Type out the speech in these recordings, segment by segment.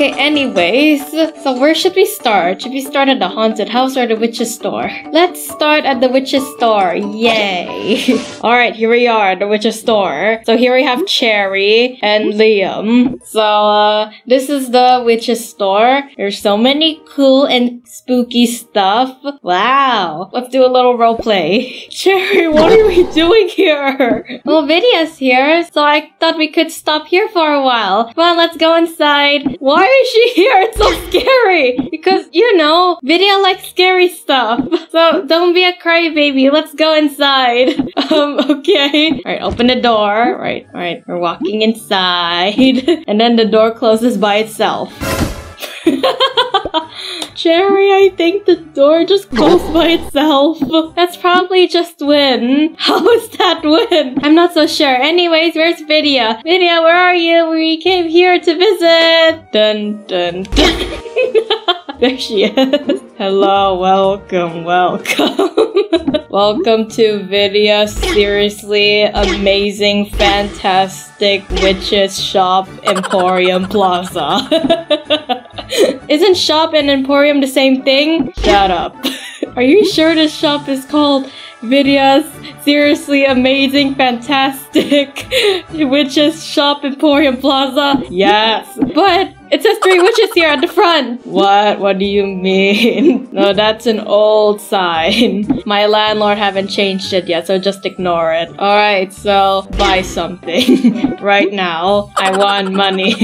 Okay, anyways, so where should we start? Should we start at the haunted house or the witch's store? Let's start at the witch's store. Yay! Alright, here we are, the witch's store. So here we have Cherry and Liam. So, uh, this is the witch's store. There's so many cool and spooky stuff. Wow! Let's do a little role play. Cherry, what are we doing here? Well, Vidia's here, so I thought we could stop here for a while. Come on, let's go inside. Why is she here? It's so scary. Because, you know, Vidia likes scary stuff. So don't be a crybaby. Let's go inside. Um, okay. Alright, open the door. Right, alright. We're walking inside. And then the door closes by itself. Cherry, I think the door just closed by itself. That's probably just Win. How is that Win? I'm not so sure. Anyways, where's Vidia? Vidia, where are you? We came here to visit. Dun dun dun. there she is. Hello, welcome, welcome. welcome to Vidia Seriously Amazing Fantastic Witches Shop Emporium Plaza. Isn't shop and emporium the same thing? Shut up. Are you sure this shop is called Vidia's Seriously Amazing Fantastic Witches Shop Emporium Plaza? Yes. But it says three witches here at the front. What? What do you mean? No, that's an old sign. My landlord haven't changed it yet, so just ignore it. Alright, so buy something right now. I want money.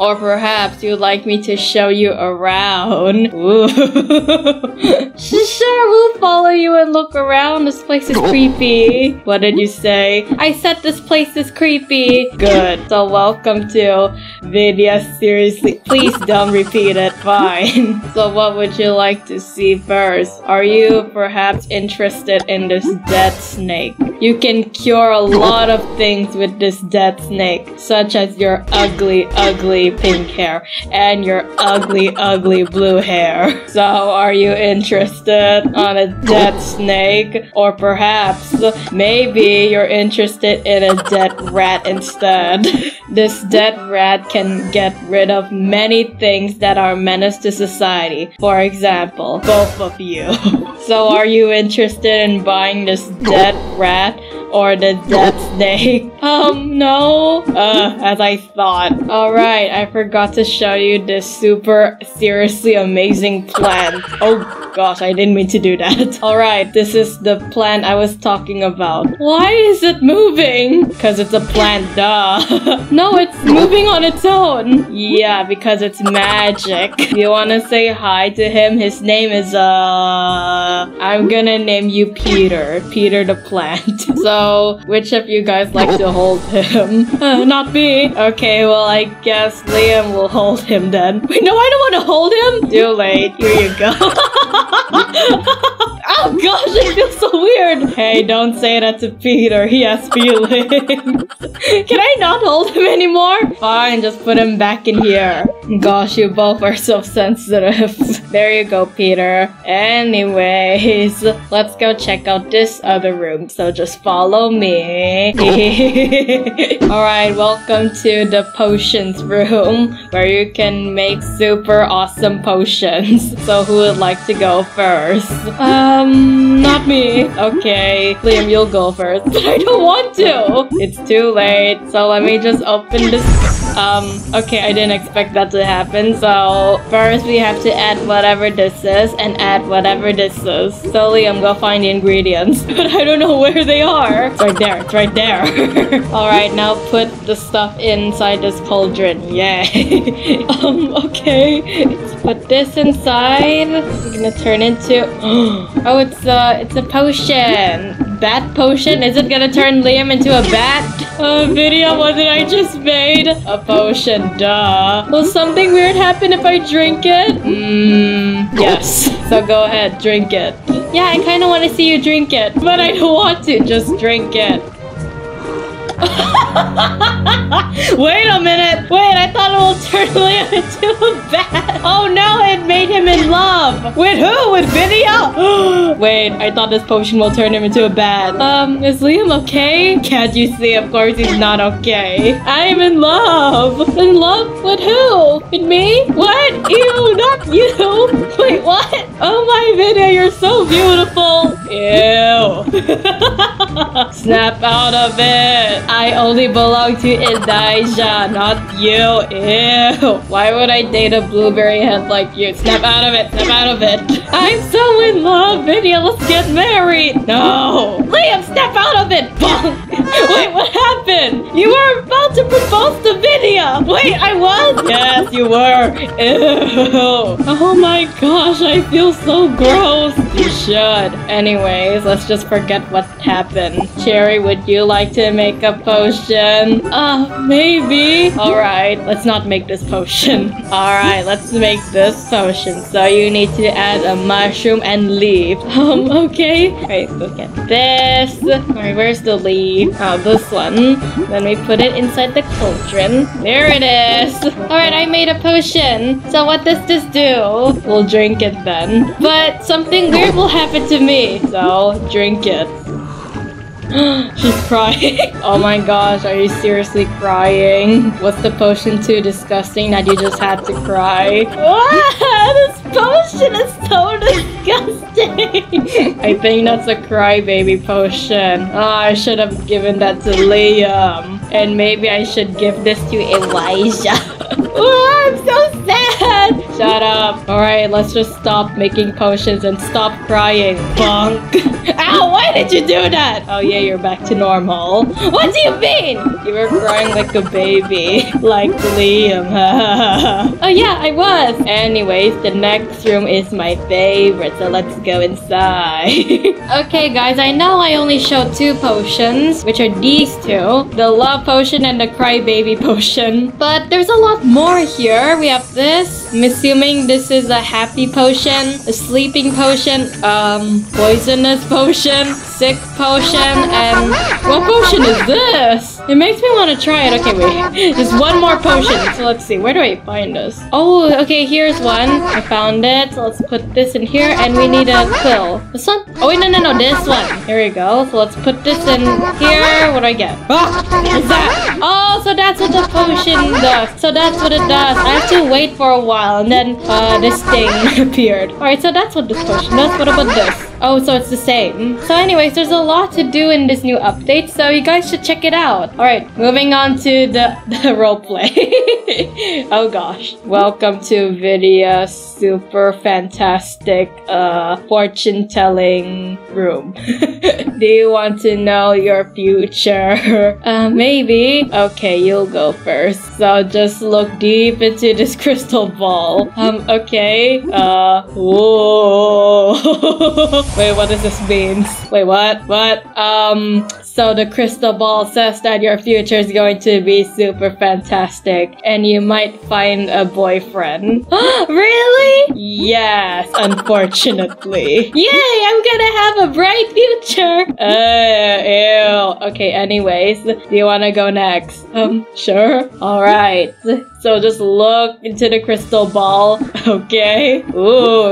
or perhaps you'd like me to show you around. Ooh. sure, we'll follow you and look around. This place is creepy. What did you say? I said this place is creepy. Good. So welcome to Vidia Seriously. Please don't repeat it. Fine. so what would you like to see first? Are you perhaps interested in this dead snake? You can cure a lot of things with this dead snake, such as your ugly, ugly pink hair and your ugly, ugly blue hair. So are you interested on a dead snake? Or perhaps maybe you're interested in a dead rat instead. this dead rat can get rid of many things that are menace to society. For example, both of you. so are you interested in buying this dead rat or the dead snake? Um, no. Uh, as I thought. Alright, I forgot to show you this super seriously amazing plant. Oh gosh, I didn't mean to do that. Alright, this is the plant I was talking about. Why is it moving? Because it's a plant, duh. no, it's moving on its own. Yeah, because it's magic. You wanna say hi to him? His name is, uh... I'm gonna name you Peter. Peter the plant. so, which of you guys like to hold him? Not me. Okay, well, I guess Liam will hold him then. Wait, no, I don't want to hold him. Too late. Here you go. 哈哈哈哈哈 oh gosh, it feels so weird. Hey, don't say that to Peter. He has feelings. Can I not hold him anymore? Fine, just put him back in here. Gosh, you both are so sensitive. there you go, Peter. Anyways, let's go check out this other room. So just follow me. Alright, welcome to the potions room where you can make super awesome potions. So who would like to go first? Uh, Um, not me. Okay, Liam, you'll go first. I don't want to. It's too late. So let me just open this. Um, okay, I didn't expect that to happen. So first we have to add whatever this is and add whatever this is. So Liam, go find the ingredients. But I don't know where they are. It's right there. It's right there. Alright, now put the stuff inside this cauldron. Yay. um, okay. Let's put this inside. We're gonna turn into... Oh, it's a, it's a potion. Bat potion? Is it gonna turn Liam into a bat? Uh, Vidia, what did I just made? A potion, duh. Will something weird happen if I drink it? Mmm, yes. So go ahead, drink it. Yeah, I kinda wanna see you drink it, but I don't want to. Just drink it. Wait a minute. Wait, I thought it will turn Liam into a bat. Oh no, it made him in love. With who? With Vidia? Wait, I thought this potion will turn him into a bat. Um, is Liam okay? Can't you see? Of course he's not okay. I'm in love. In love with who? With me? What? Ew, not you. Wait, what? Oh my Vidia, you're so beautiful. Ew. Snap out of it. I only belong to Elijah, not you. Ew. Why would I date a blueberry head like you? Snap out of it. Snap out of it. I'm so in love, Vidia. Let's get married. No. Liam, snap out of it. Wait, what happened? You were about to propose to Vidia. Wait, I was? Yes, you were. Ew. Oh my gosh, I feel so gross. You should. Anyways, let's just forget what happened. Cherry, would you like to make a potion? Uh, maybe. Alright, let's not make this potion. Alright, let's make this potion. So you need to add a mushroom and leaf. Um, okay. Wait, look at this. Alright, where's the leaf? Oh, this one. Then we put it inside the cauldron. There it is. Alright, I made a potion. So what does this do? We'll drink it then. But something weird will happen to me. So, drink it. She's crying. oh my gosh, are you seriously crying? What's the potion too disgusting that you just had to cry? Ah, this potion is so disgusting. I think that's a crybaby potion. Oh, I should have given that to Liam. And maybe I should give this to Elijah. oh, I'm so sad. Shut up. Alright, let's just stop making potions and stop crying. Bonk. Ow, why did you do that? Oh yeah, you're back to normal. What do you mean? You were crying like a baby. Like Liam. oh yeah, I was. Anyways, the next room is my favorite, so let's go inside. okay guys, I know I only showed two potions, which are these two. The love potion and the crybaby potion. But there's a lot more here. We have this. I'm assuming this is a happy potion, a sleeping potion, um, poisonous potion, sick potion, and what potion is this? It makes me want to try it. Okay, wait. There's one more potion. So let's see. Where do I find this? Oh, okay. Here's one. I found it. So let's put this in here, and we need a quill. This one? Oh wait, no, no, no. This one. Here we go. So let's put this in here. What do I get? Ah, what's that? Oh, so that's what the potion does. So that's what it does. I have to wait for a while, and then uh, this thing appeared. All right, so that's what this potion does. What about this? Oh, so it's the same. So anyways, there's a lot to do in this new update, so you guys should check it out. Alright, moving on to the, the roleplay. oh gosh. Welcome to Vidia super fantastic uh, fortune telling room. do you want to know your future? uh, maybe. Okay, you'll go first. So just look deep into this crystal ball. Um, okay. Uh, whoa. Wait, what does this mean? Wait, what? What? Um, so the crystal ball says that your future is going to be super fantastic and you might find a boyfriend. really? Yes, unfortunately. Yay, I'm gonna have a bright future. Uh, ew. Okay, anyways, do you wanna go next? Um, sure. Alright. So just look into the crystal ball. Okay. Ooh.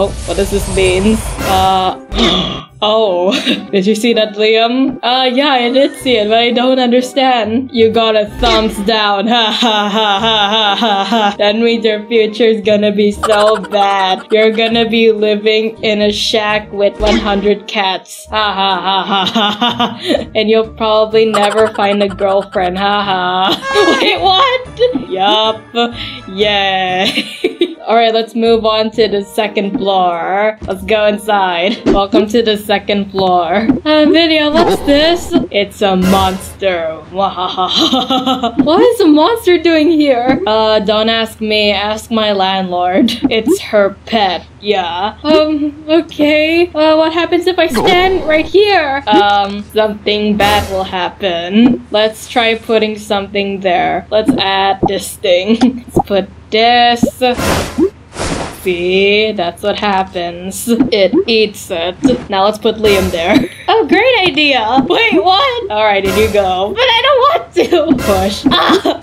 Oh, what does this mean? Uh. Oh, did you see that, Liam? Uh, yeah, I did see it, but I don't understand. You got a thumbs down. Ha ha ha ha ha ha ha. That means your future's gonna be so bad. You're gonna be living in a shack with 100 cats. Ha ha ha ha ha ha. And you'll probably never find a girlfriend. Ha ha. Wait, what? Yup. Yeah. Alright, let's move on to the second floor. Let's go inside. Welcome to the second floor. Uh, Vidia, what's this? It's a monster. what is a monster doing here? Uh, don't ask me. Ask my landlord. It's her pet. Yeah. Um, okay. Uh, what happens if I stand right here? Um, something bad will happen. Let's try putting something there. Let's add this thing. Let's put this. See, that's what happens. It eats it. Now let's put Liam there. Oh, great idea. Wait, what? All right, did you go? But I don't want to. Push. Ah.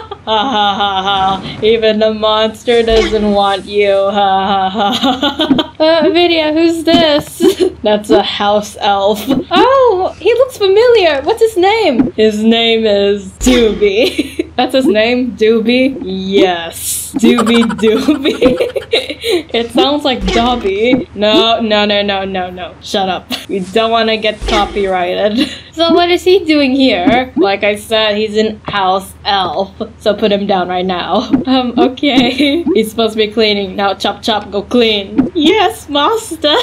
Ha ha ha ha. Even the monster doesn't want you. Ha ha ha ha. Uh, Vidia, who's this? That's a house elf. Oh, he looks familiar. What's his name? His name is Doobie. That's his name? Doobie? Yes. Doobie Doobie. it sounds like Dobby. No, no, no, no, no, no. Shut up. We don't want to get copyrighted. So what is he doing here? Like I said, he's an house elf. So put him down right now. Um, okay. He's supposed to be cleaning. Now chop chop, go clean. Yes, master.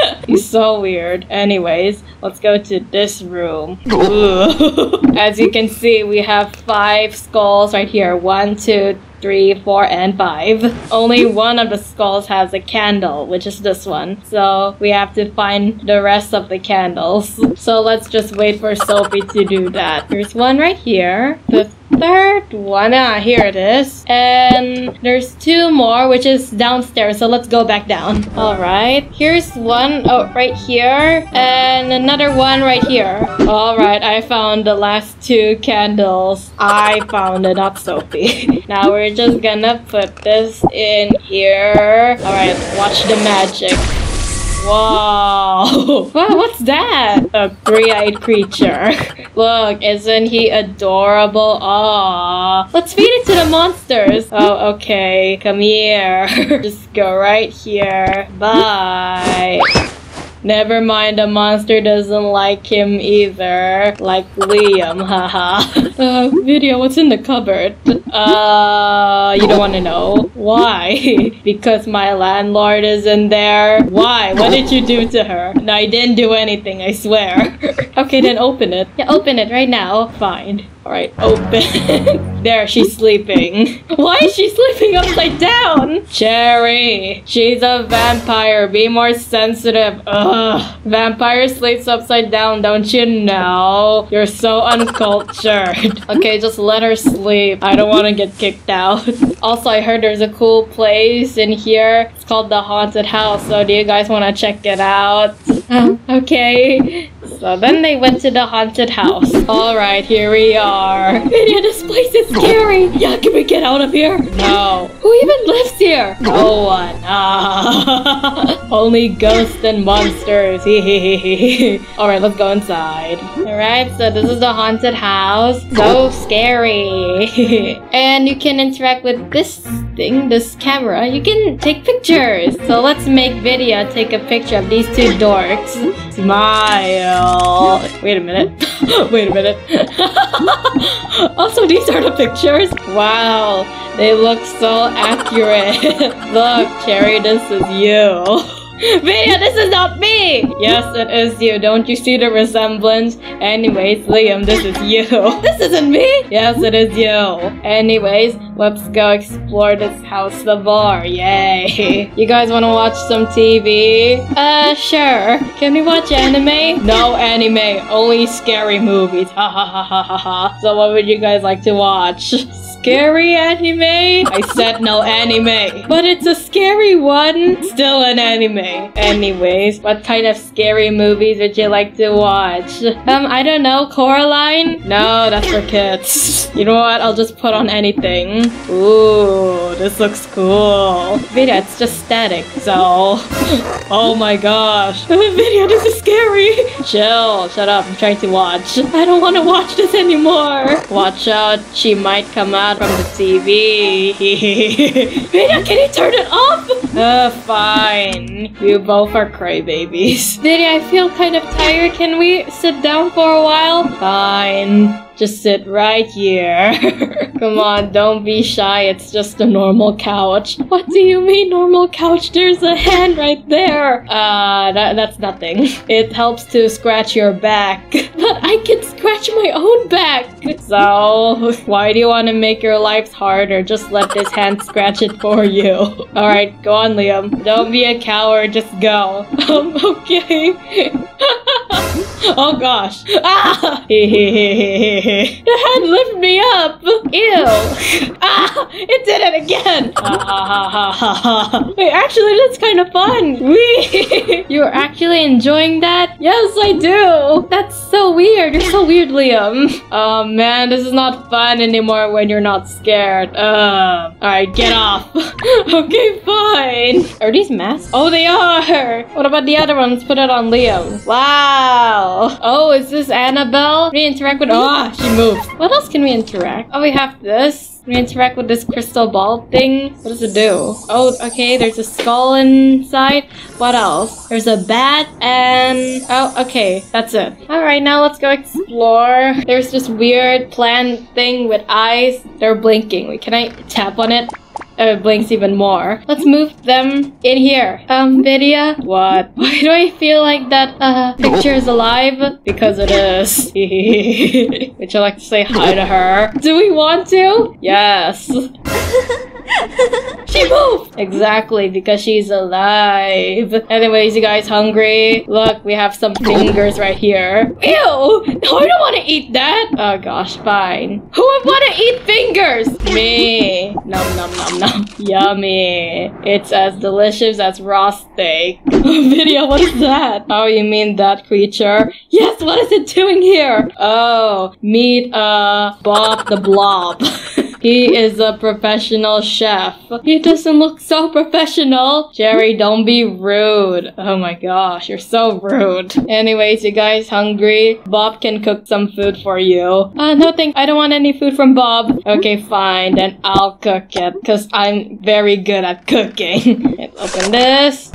he's so weird. Anyways, let's go to this room. As you can see, we have five skulls right here. One, two, three, four, and five. Only one of the skulls has a candle, which is this one. So we have to find the rest of the candles. So let's just wait for Sophie to do that. There's one right here. The third one. Ah, here it is. And there's two more, which is downstairs. So let's go back down. All right. Here's one oh, right here. And another one right here. All right. I found the last two candles. I found it, not Sophie. now we're just gonna put this in here. All right. Watch the magic. Whoa! wow, what's that? A three-eyed creature. Look, isn't he adorable? Aww. Let's feed it to the monsters. Oh, okay. Come here. Just go right here. Bye. Never mind, the monster doesn't like him either. Like Liam, haha. uh, Vidia, what's in the cupboard? Uh, you don't want to know. Why? because my landlord is in there. Why? What did you do to her? No, I didn't do anything, I swear. okay, then open it. Yeah, open it right now. Fine. Alright, open. there, she's sleeping. Why is she sleeping upside down? Cherry, she's a vampire. Be more sensitive. Ugh. Vampire sleeps upside down, don't you know? You're so uncultured. okay, just let her sleep. I don't want to get kicked out. also, I heard there's a cool place in here. It's called the Haunted House. So do you guys want to check it out? Oh. okay. So then they went to the haunted house. Alright, here we are. Vidia, this place is scary. Yeah, can we get out of here? No. Who even lives here? No one. Ah. Only ghosts and monsters. Alright, let's go inside. Alright, so this is the haunted house. So scary. and you can interact with this thing, this camera. You can take pictures. So let's make Vidia take a picture of these two dorks. Smile. Wait a minute. Wait a minute. also, these are the pictures. Wow, they look so accurate. look, Cherry, this is you. Vidia, this is not me! Yes, it is you. Don't you see the resemblance? Anyways, Liam, this is you. this isn't me! Yes, it is you. Anyways, let's go explore this house the bar. Yay. You guys wanna watch some TV? Uh, sure. Can we watch anime? No anime, only scary movies. Ha ha ha ha ha ha. So what would you guys like to watch? Scary anime? I said no anime. But it's a scary one. Still an anime. Anyways, what kind of scary movies would you like to watch? Um, I don't know. Coraline? No, that's for kids. You know what? I'll just put on anything. Ooh, this looks cool. Vidia, it's just static, so... oh my gosh. Vidia, this is scary. Chill, shut up. I'm trying to watch. I don't want to watch this anymore. Watch out. She might come out from the TV. Vidia, can you turn it off? Uh, fine. You both are crybabies. Diddy, I feel kind of tired. Can we sit down for a while? Fine. Just sit right here. Come on, don't be shy. It's just a normal couch. What do you mean normal couch? There's a hand right there. Uh, that, that's nothing. It helps to scratch your back. But I can scratch my own back. So, why do you want to make your life harder? Just let this hand scratch it for you. Alright, go on, Liam. Don't be a coward. Just go. Um, okay. oh gosh. Ah! The head lift me up. Ew. Ah! It did it again. Wait, actually, that's kind of fun. Wee! You're actually enjoying that? Yes, I do. That's so weird. You're so weird, Liam. Oh man, this is not fun anymore when you're not scared. Uh, Alright, get off. okay, fine. Are these masks? Oh, they are. What about the other ones? Put it on Liam. Wow. Oh, is this Annabelle? We interact with- Oh, she moves. What else can we interact? Oh, we have this. We interact with this crystal ball thing. What does it do? Oh, okay, there's a skull inside. What else? There's a bat and... Oh, okay, that's it. Alright, now let's go explore. There's this weird plant thing with eyes. They're blinking. Wait, can I tap on it? Oh, it blinks even more. Let's move them in here. Um, Vidia? What? Why do I feel like that, uh, picture is alive? Because it is. Would you like to say hi to her? Do we want to? Yes. she moved! Exactly, because she's alive. Anyways, you guys hungry? Look, we have some fingers right here. Ew! No, I don't eat that! Oh gosh, fine. Who would want to eat fingers? Me. Nom nom nom nom. Yummy. It's as delicious as raw steak. Vidia, what is that? Oh, you mean that creature? Yes, what is it doing here? Oh, meet, uh, Bob the Blob. He is a professional chef. He doesn't look so professional. Cherry, don't be rude. Oh my gosh, you're so rude. Anyways, you guys hungry? Bob can cook some food for you. Uh, no thank- I don't want any food from Bob. Okay, fine. Then I'll cook it because I'm very good at cooking. Let's open this.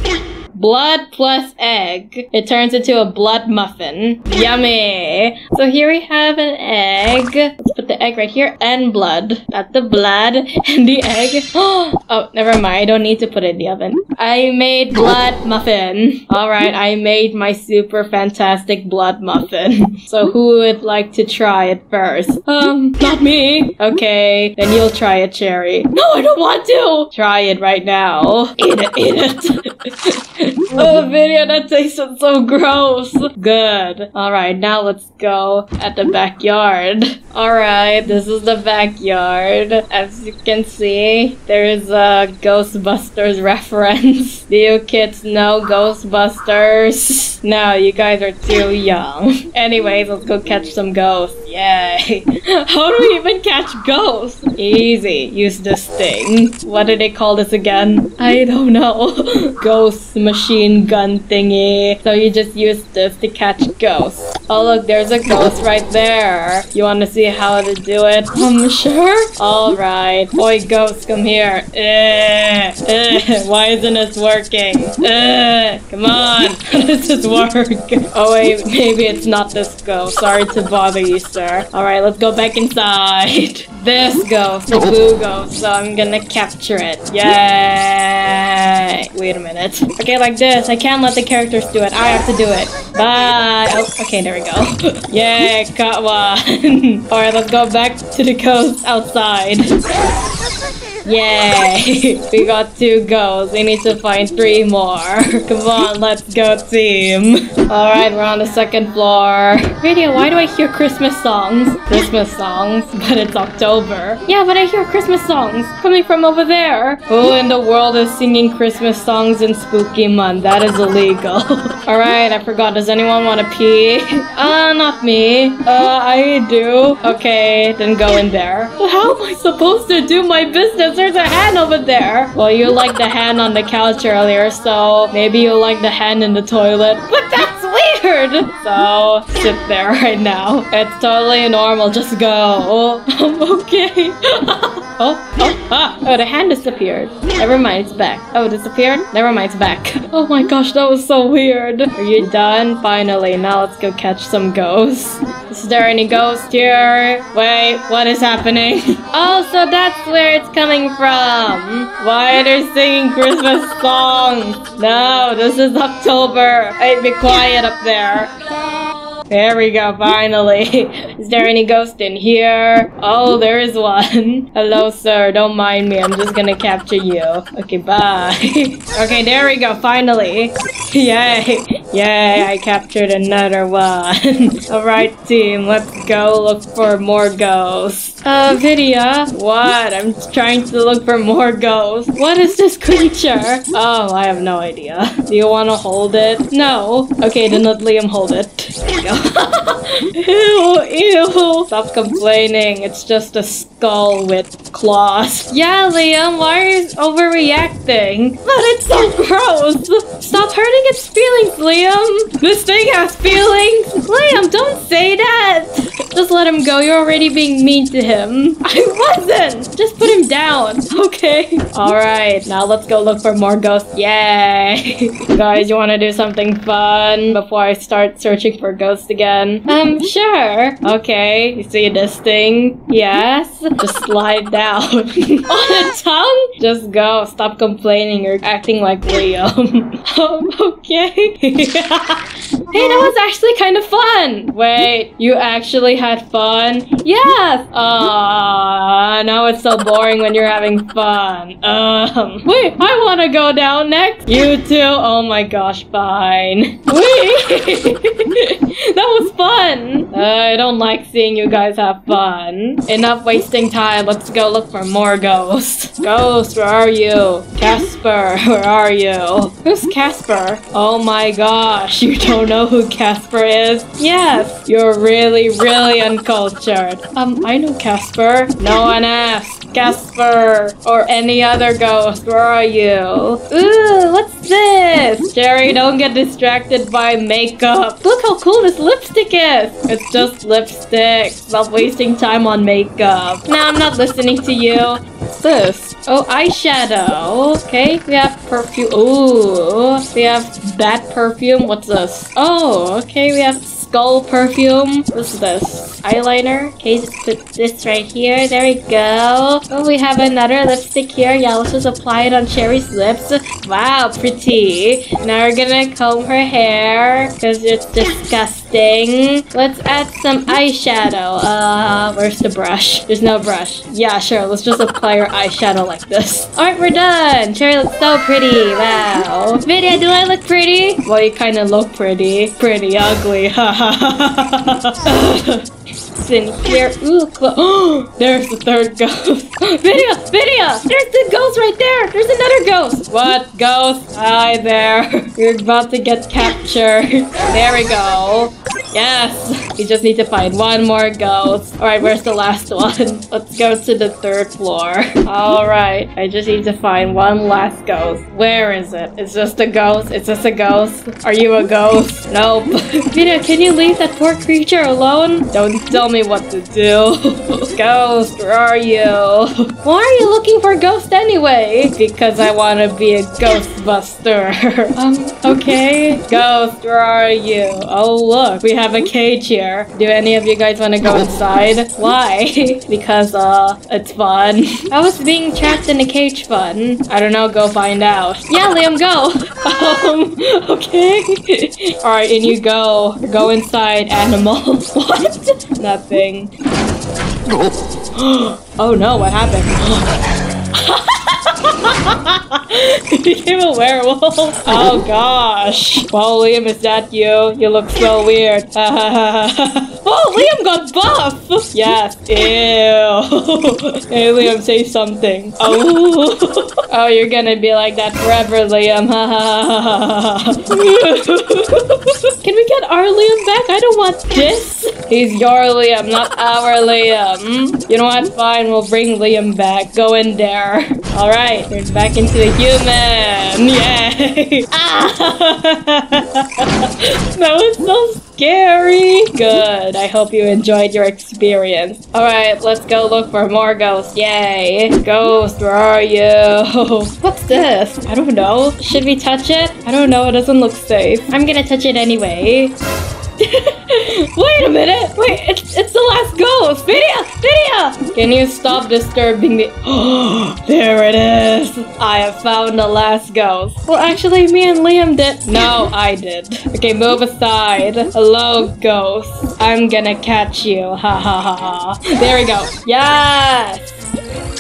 Blood plus egg. It turns into a blood muffin. Yummy. So here we have an egg. Let's put the egg right here and blood. Not the blood and the egg. Oh, never mind. I don't need to put it in the oven. I made blood muffin. Alright, I made my super fantastic blood muffin. So who would like to try it first? Um, not me. Okay, then you'll try it, Cherry. No, I don't want to. Try it right now. Eat it, eat it. oh, Vidia that tasted so gross. Good. Alright, now let's go at the backyard. Alright, this is the backyard. As you can see, there is a Ghostbusters reference. Do you kids know Ghostbusters? No, you guys are too young. Anyways, let's go catch some ghosts. Yay. How do we even catch ghosts? Easy. Use this thing. What do they call this again? I don't know. Ghost machine gun thingy. So you just use this to catch ghosts. Oh look, there's a ghost right there. You want to see how to do it? I'm sure. Alright. Boy, ghost, come here. Eh, eh. Why isn't this working? Eh, come on. How does this work? Oh wait, maybe it's not this ghost. Sorry to bother you, sir. Alright, let's go back inside. This ghost, the blue ghost. So I'm gonna capture it. Yay! Wait a minute. Okay, like this. I can't let the characters do it. I have to do it. Bye. Oh, okay, there we go. Yay, caught one. Alright, let's go back to the coast outside. Yay! we got two ghosts. We need to find three more. Come on, let's go team. Alright, we're on the second floor. Radio, why do I hear Christmas songs? Christmas songs? But it's October. Yeah, but I hear Christmas songs coming from over there. Who in the world is singing Christmas songs in spooky month? That is illegal. Alright, I forgot. Does anyone want to pee? Uh, not me. Uh, I do. Okay, then go in there. How am I supposed to do my business? There's a hand over there. Well, you liked the hand on the couch earlier, so maybe you like the hand in the toilet. But that's weird! So, sit there right now. It's totally normal. Just go. I'm okay. oh, oh, ah. Oh, the hand disappeared. Never mind, it's back. Oh, it disappeared? Never mind, it's back. Oh my gosh, that was so weird. Are you done? Finally, now let's go catch some ghosts. Is there any ghost here? Wait, what is happening? Oh, so that's where it's coming from. Why are they singing Christmas songs? No, this is October. Hey, be quiet up there. There we go, finally. Is there any ghost in here? Oh, there is one. Hello, sir. Don't mind me. I'm just gonna capture you. Okay, bye. okay, there we go, finally. Yay. Yay, I captured another one. Alright, team, let's go look for more ghosts. Uh, Vidia? What? I'm trying to look for more ghosts. What is this creature? Oh, I have no idea. Do you want to hold it? No. Okay, then let Liam hold it. Ew, ew. Stop complaining. It's just a skull with Yeah, Liam, why are you overreacting? But it's so gross. Stop hurting its feelings, Liam. This thing has feelings. Liam, don't say that. Just let him go. You're already being mean to him. I wasn't. Just put him down. Okay. All right. Now let's go look for more ghosts. Yay. Guys, you want to do something fun before I start searching for ghosts again? Um, sure. Okay. You see this thing? Yes. Just slide down. On a tongue? Just go. Stop complaining. You're acting like Liam. um, okay. hey, that was actually kind of fun. Wait, you actually had fun? Yes. Ah, now it's so boring when you're having fun. Um, wait, I want to go down next. You too. Oh my gosh, fine. Wait, that was fun. I don't like seeing you guys have fun. Enough wasting time. Let's go look for more ghosts. Ghost, where are you? Casper, where are you? Who's Casper? Oh my gosh, you don't know who Casper is? Yes, you're really, really uncultured. Um, I know Casper. No one asked. Casper or any other ghost, where are you? Ooh, what's this? Cherry, don't get distracted by makeup. Look how cool this lipstick is. It's just lipstick. Stop wasting time on makeup. Now I'm not listening to you. This? Oh, eyeshadow. Okay, we have perfume. Ooh, we have bat perfume. What's this? Oh, okay, we have skull perfume. What's this? Eyeliner. Okay, put this right here. There we go. Oh, we have another lipstick here. Yeah, let's just apply it on Cherry's lips. Wow, pretty. Now we're gonna comb her hair because it's disgusting. Let's add some eyeshadow. Uh, where's the brush? There's no brush. Yeah, sure. Let's just apply her eyeshadow like this. Alright, we're done. Cherry looks so pretty. Wow. Vidia, do I look pretty? Well, you kind of look pretty. Pretty ugly. Ooh, oh, there's the third ghost. Vidia! Vidia! There's the ghost right there! There's another ghost! What ghost? Hi there. You're about to get captured. There we go. Yes! We just need to find one more ghost. Alright, where's the last one? Let's go to the third floor. Alright, I just need to find one last ghost. Where is it? It's just a ghost? It's just a ghost? Are you a ghost? Nope. Vidia, can you leave that poor creature alone? Don't tell me what to do. ghost, where are you? Why are you looking for a ghost anyway? Because I want to be a ghostbuster. um, okay. Ghost, where are you? Oh, look, we have a cage here. Do any of you guys want to go inside? Why? because, uh, it's fun. I was being trapped in a cage fun? I don't know, go find out. Yeah, Liam, go! um, okay. Alright, and you go. Go inside, animal. what? Nothing. oh no, what happened? he became a werewolf. Oh gosh. Well, Liam, is that you? You look so weird. oh, Liam got buff. Yes. Ew. hey, Liam, say something. Oh. Oh, you're gonna be like that forever, Liam. Can we get our Liam back? I don't want this. He's your Liam, not our Liam. You know what? Fine, we'll bring Liam back. Go in there. All right, turn back into a human. Yeah. Ah! that was so scary. Good. I hope you enjoyed your experience. All right, let's go look for more ghosts. Yay! Ghost, where are you? What's this? I don't know. Should we touch it? I don't know. It doesn't look safe. I'm gonna touch it anyway. Wait a minute! Wait, it's, it's the last ghost! Vidia! Vidia! Can you stop disturbing me? There it is! I have found the last ghost. Well, actually, me and Liam did. No, I did. Okay, move aside. Hello, ghost. I'm gonna catch you. Ha ha ha ha. There we go. Yes!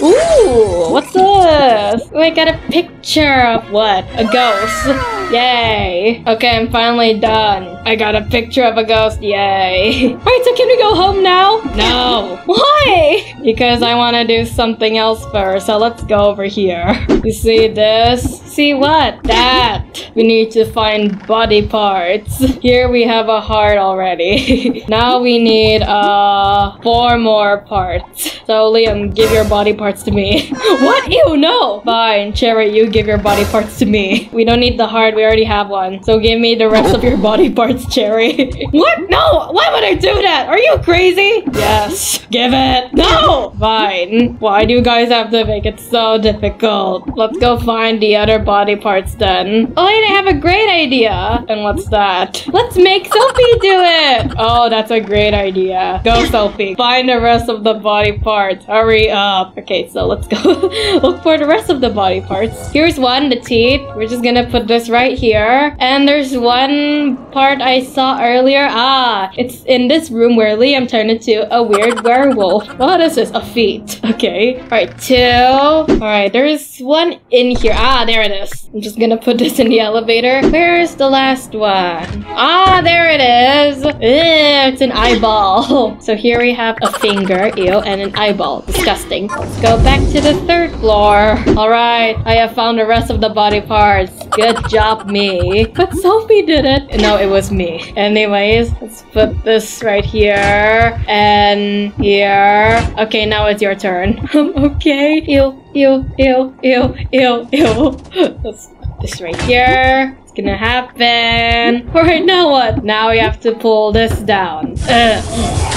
Ooh, what's this? Oh, I got a picture of what? A ghost. Yay. Okay, I'm finally done. I got a picture of a ghost. Yay. Alright, so can we go home now? No. Why? Because I want to do something else first. So let's go over here. You see this? See what? That. We need to find body parts. Here we have a heart already. now we need uh four more parts. So Liam, give your body parts to me. what? Ew, no. Fine, Cherry, you give your body parts to me. We don't need the heart. We already have one. So give me the rest of your body parts, Cherry. what? No. Why would I do that? Are you crazy? Yes. Give it. No. Fine. Why do you guys have to make it so difficult? Let's go find the other body parts done. Oh, and I have a great idea. And what's that? Let's make Sophie do it. Oh, that's a great idea. Go, Sophie. Find the rest of the body parts. Hurry up. Okay, so let's go look for the rest of the body parts. Here's one, the teeth. We're just gonna put this right here. And there's one part I saw earlier. Ah, it's in this room where Liam turned into a weird werewolf. What is this? A feet. Okay. All right, two. All right, there's one in here. Ah, there it is. I'm just gonna put this in the elevator. Where's the last one? Ah, there it is. Ew, it's an eyeball. So here we have a finger, ew, and an eyeball. Disgusting. Let's go back to the third floor. All right, I have found the rest of the body parts. Good job, me. But Sophie did it. No, it was me. Anyways, let's put this right here and here. Okay, now it's your turn. okay. Ew, ew, ew, ew, ew, ew. Let's put this right here. It's gonna happen. Alright, now what? Now we have to pull this down. Ugh.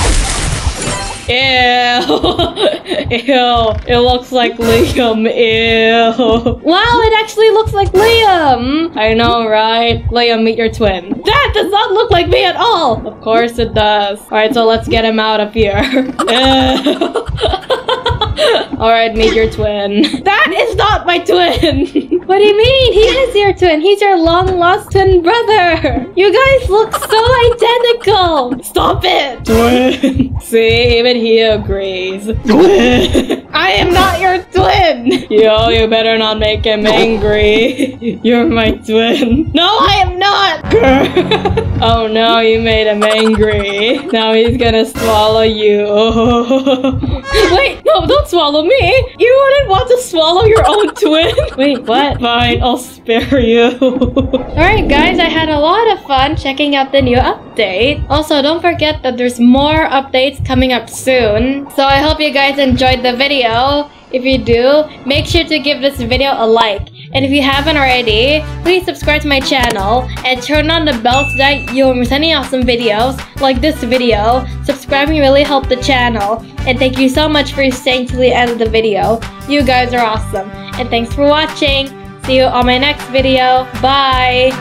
Ew. Ew. It looks like Liam. Ew. Wow, it actually looks like Liam. I know, right? Liam, meet your twin. That does not look like me at all. Of course it does. Alright, so let's get him out of here. Alright, meet your twin. That is not my twin! what do you mean? He is your twin. He's your long lost twin brother. You guys look so identical. Stop it! Twin. See, even he agrees. Twin. I am not your twin! Yo, you better not make him angry. You're my twin. No, I am not! Girl. oh no, you made him angry. Now he's gonna swallow you. Wait, no, don't swallow me! You wouldn't want to swallow your own twin! Wait, what? Fine, I'll spare you. Alright guys, I had a lot of fun checking out the new update. Also, don't forget that there's more updates coming up soon. So I hope you guys enjoyed the video. If you do, make sure to give this video a like. And if you haven't already, please subscribe to my channel and turn on the bell so that you'll miss any awesome videos like this video. Subscribing really helps the channel. And thank you so much for staying to the end of the video. You guys are awesome. And thanks for watching. See you on my next video. Bye!